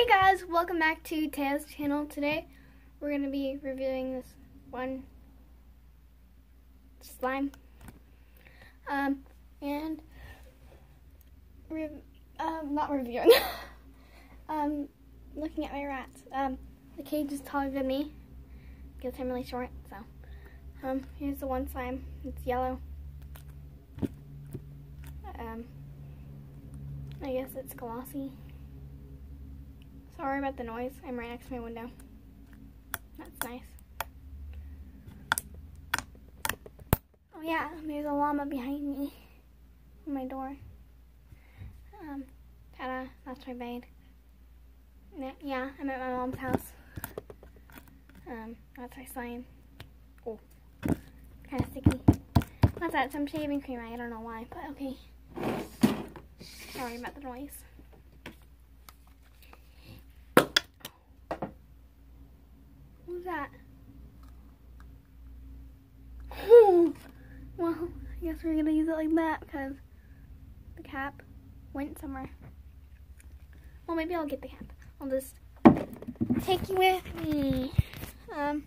Hey guys, welcome back to Taya's channel. Today we're going to be reviewing this one slime. Um, and, re um, not reviewing, um, looking at my rats. Um, the cage is taller than me because I'm really short, so. Um, here's the one slime. It's yellow. Um, I guess it's glossy. Sorry about the noise. I'm right next to my window. That's nice. Oh yeah, there's a llama behind me my door. Um, ta-da, that's my bed. Yeah, I'm at my mom's house. Um, that's our sign. Oh, kind of sticky. What's that? Some shaving cream. I don't know why, but okay. Sorry about the noise. That? well, I guess we're gonna use it like that because the cap went somewhere. Well, maybe I'll get the cap. I'll just take you with me. Um.